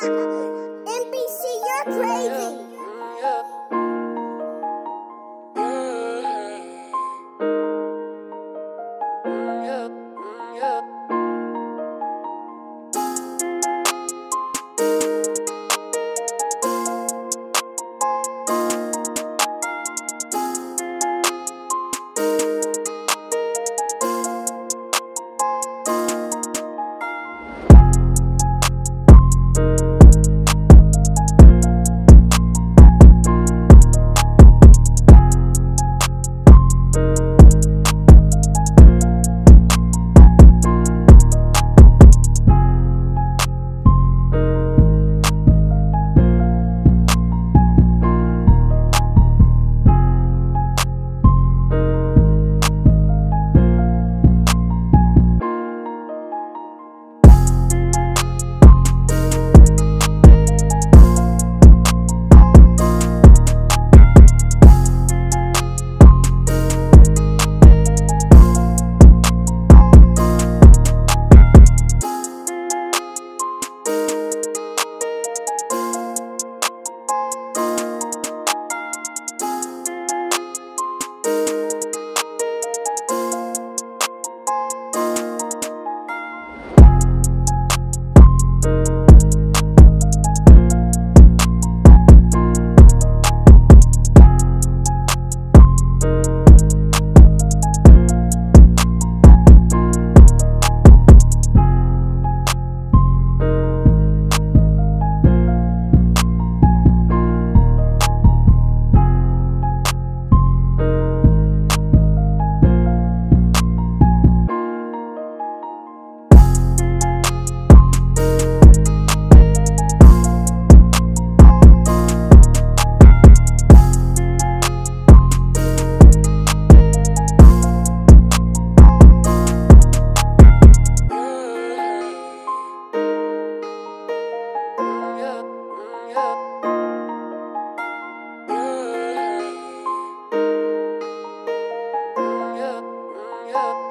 NBC, you're crazy. yeah.